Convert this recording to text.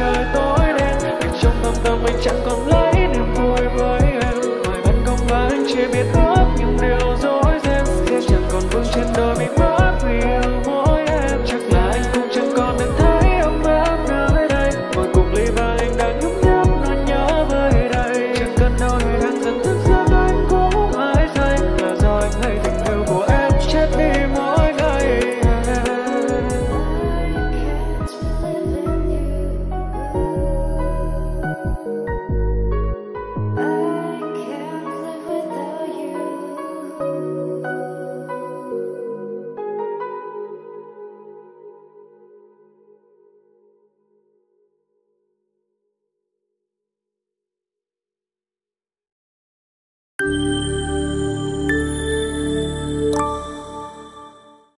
trời tối